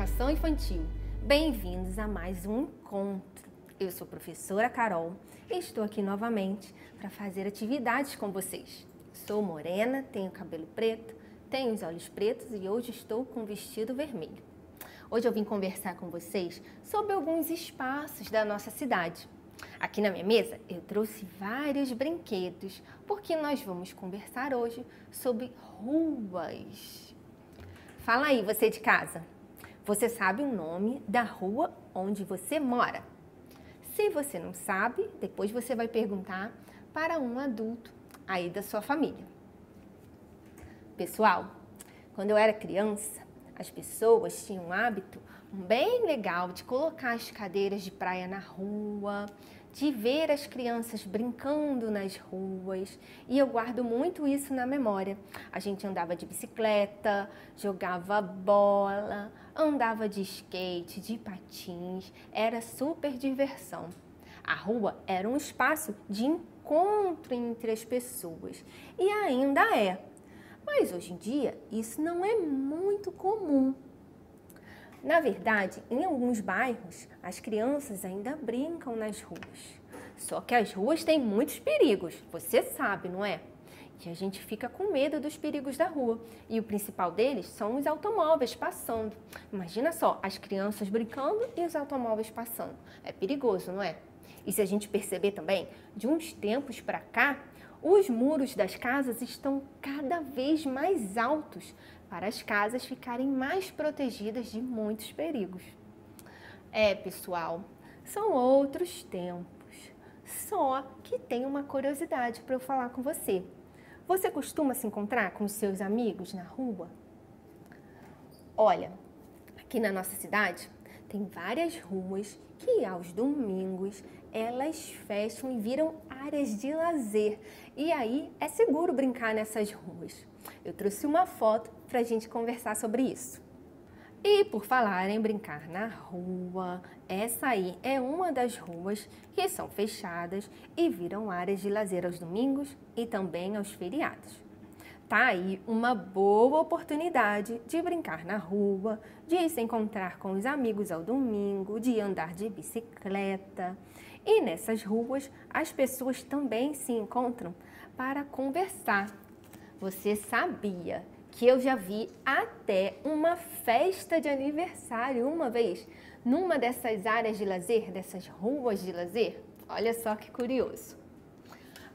Educação Infantil. Bem-vindos a mais um encontro. Eu sou a professora Carol e estou aqui novamente para fazer atividades com vocês. Sou morena, tenho cabelo preto, tenho os olhos pretos e hoje estou com vestido vermelho. Hoje eu vim conversar com vocês sobre alguns espaços da nossa cidade. Aqui na minha mesa eu trouxe vários brinquedos, porque nós vamos conversar hoje sobre ruas. Fala aí, você de casa. Você sabe o nome da rua onde você mora? Se você não sabe, depois você vai perguntar para um adulto aí da sua família. Pessoal, quando eu era criança, as pessoas tinham um hábito bem legal de colocar as cadeiras de praia na rua, de ver as crianças brincando nas ruas e eu guardo muito isso na memória. A gente andava de bicicleta, jogava bola, andava de skate, de patins, era super diversão. A rua era um espaço de encontro entre as pessoas e ainda é. Mas hoje em dia isso não é muito comum. Na verdade, em alguns bairros, as crianças ainda brincam nas ruas. Só que as ruas têm muitos perigos, você sabe, não é? Que a gente fica com medo dos perigos da rua. E o principal deles são os automóveis passando. Imagina só, as crianças brincando e os automóveis passando. É perigoso, não é? E se a gente perceber também, de uns tempos para cá, os muros das casas estão cada vez mais altos para as casas ficarem mais protegidas de muitos perigos. É, pessoal, são outros tempos. Só que tem uma curiosidade para eu falar com você. Você costuma se encontrar com seus amigos na rua? Olha, aqui na nossa cidade tem várias ruas que aos domingos elas fecham e viram áreas de lazer. E aí é seguro brincar nessas ruas. Eu trouxe uma foto para a gente conversar sobre isso. E por falar em brincar na rua, essa aí é uma das ruas que são fechadas e viram áreas de lazer aos domingos e também aos feriados. Tá aí uma boa oportunidade de brincar na rua, de se encontrar com os amigos ao domingo, de andar de bicicleta. E nessas ruas as pessoas também se encontram para conversar. Você sabia que eu já vi até uma festa de aniversário uma vez numa dessas áreas de lazer, dessas ruas de lazer? Olha só que curioso.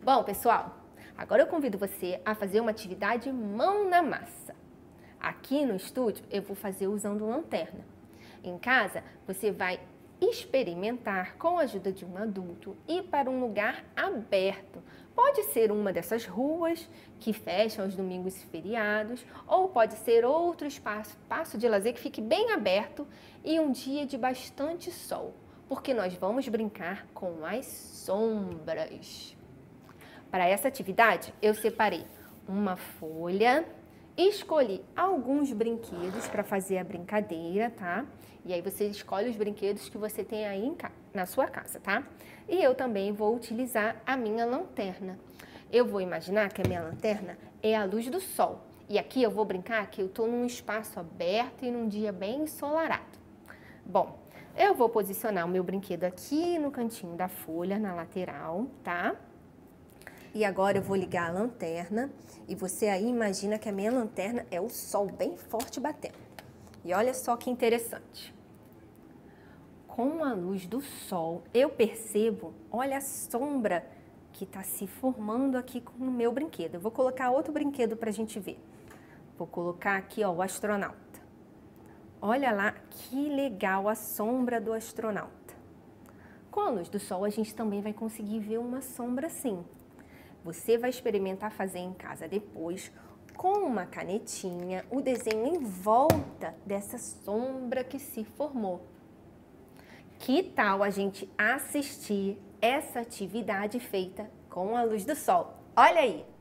Bom, pessoal, agora eu convido você a fazer uma atividade mão na massa. Aqui no estúdio eu vou fazer usando lanterna. Em casa você vai experimentar com a ajuda de um adulto ir para um lugar aberto. Pode ser uma dessas ruas que fecham aos domingos e feriados, ou pode ser outro espaço, espaço de lazer que fique bem aberto e um dia de bastante sol, porque nós vamos brincar com as sombras. Para essa atividade, eu separei uma folha, escolhi alguns brinquedos para fazer a brincadeira, tá? E aí você escolhe os brinquedos que você tem aí na sua casa, tá? E eu também vou utilizar a minha lanterna. Eu vou imaginar que a minha lanterna é a luz do sol. E aqui eu vou brincar que eu estou num espaço aberto e num dia bem ensolarado. Bom, eu vou posicionar o meu brinquedo aqui no cantinho da folha, na lateral, tá? E agora eu vou ligar a lanterna e você aí imagina que a minha lanterna é o sol bem forte batendo. E olha só que interessante com a luz do sol, eu percebo, olha a sombra que está se formando aqui com o meu brinquedo. Eu vou colocar outro brinquedo para a gente ver. Vou colocar aqui ó, o astronauta. Olha lá que legal a sombra do astronauta. Com a luz do sol, a gente também vai conseguir ver uma sombra assim. Você vai experimentar fazer em casa depois, com uma canetinha, o desenho em volta dessa sombra que se formou. Que tal a gente assistir essa atividade feita com a luz do sol? Olha aí!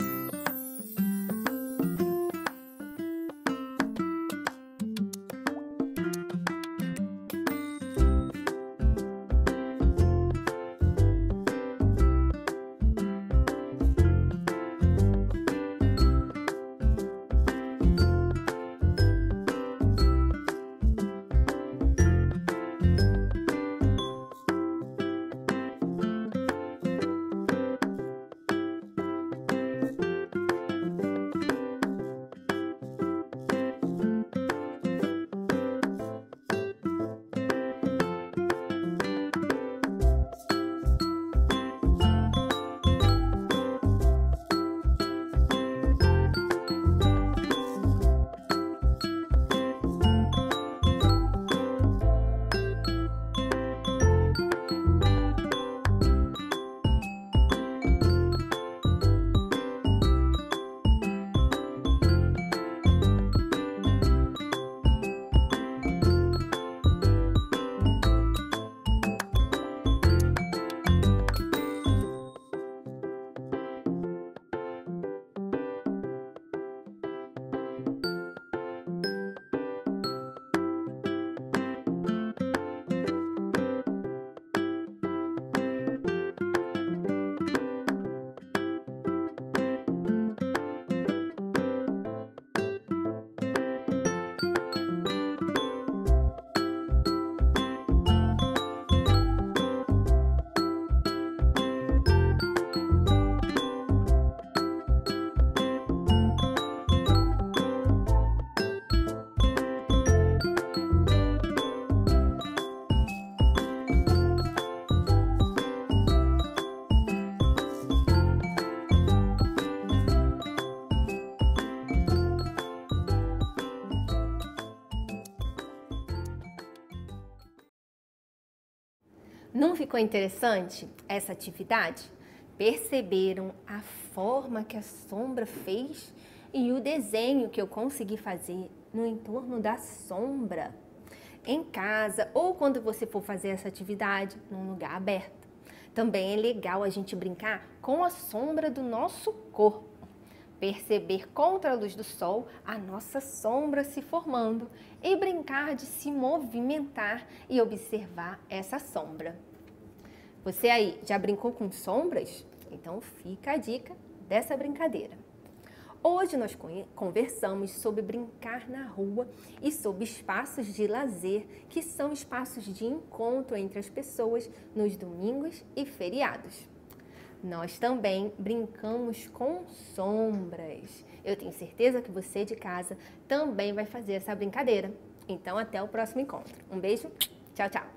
Não ficou interessante essa atividade? Perceberam a forma que a sombra fez e o desenho que eu consegui fazer no entorno da sombra? Em casa ou quando você for fazer essa atividade num lugar aberto. Também é legal a gente brincar com a sombra do nosso corpo perceber contra a luz do sol a nossa sombra se formando e brincar de se movimentar e observar essa sombra. Você aí já brincou com sombras? Então fica a dica dessa brincadeira. Hoje nós conversamos sobre brincar na rua e sobre espaços de lazer, que são espaços de encontro entre as pessoas nos domingos e feriados. Nós também brincamos com sombras. Eu tenho certeza que você de casa também vai fazer essa brincadeira. Então, até o próximo encontro. Um beijo, tchau, tchau!